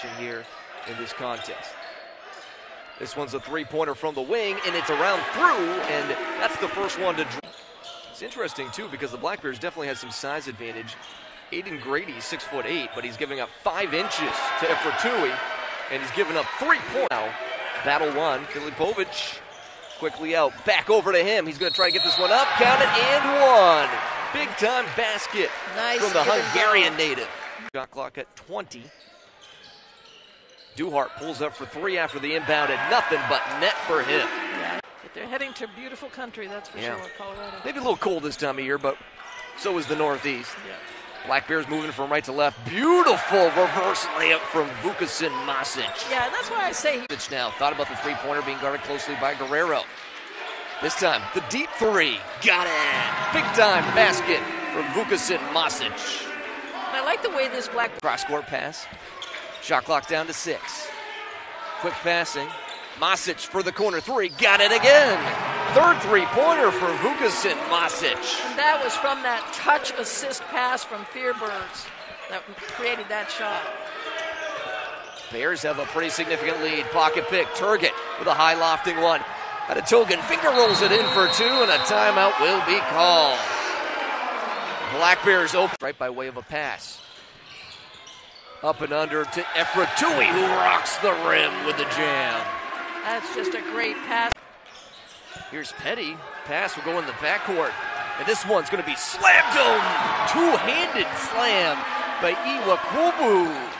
action here in this contest. This one's a three-pointer from the wing, and it's around through, and that's the first one to draw. It's interesting, too, because the Black Bears definitely had some size advantage. Aiden Grady, six foot eight, but he's giving up five inches to Efratui, and he's giving up three points. Now, battle one, Filipovity quickly out, back over to him. He's going to try to get this one up, count it, and one. Big time basket Nice from the Hungarian go. native. Shot clock at 20. Duhart pulls up for three after the inbound, and nothing but net for him. Yeah. But they're heading to beautiful country, that's for Yeah. sure, Colorado. Maybe a little cold this time of year, but so is the Northeast. Yeah. Black Bears moving from right to left. Beautiful reverse layup from Vukasin Masic. Yeah, that's why I say he now thought about the three pointer being guarded closely by Guerrero. This time, the deep three. Got it. Big time basket from Vukasin Masic. I like the way this black Cross court pass. Shot clock down to six. Quick passing. Masic for the corner three. Got it again. Third three pointer for Vukasin Masic. And that was from that touch assist pass from Fearbirds that created that shot. Bears have a pretty significant lead. Pocket pick. Turget with a high lofting one. Adetogun finger rolls it in for two, and a timeout will be called. Black Bears open right by way of a pass. Up and under to Efratui, who rocks the rim with the jam. That's just a great pass. Here's Petty. Pass will go in the backcourt. And this one's going to be slammed home. Two handed slam by Iwakubu.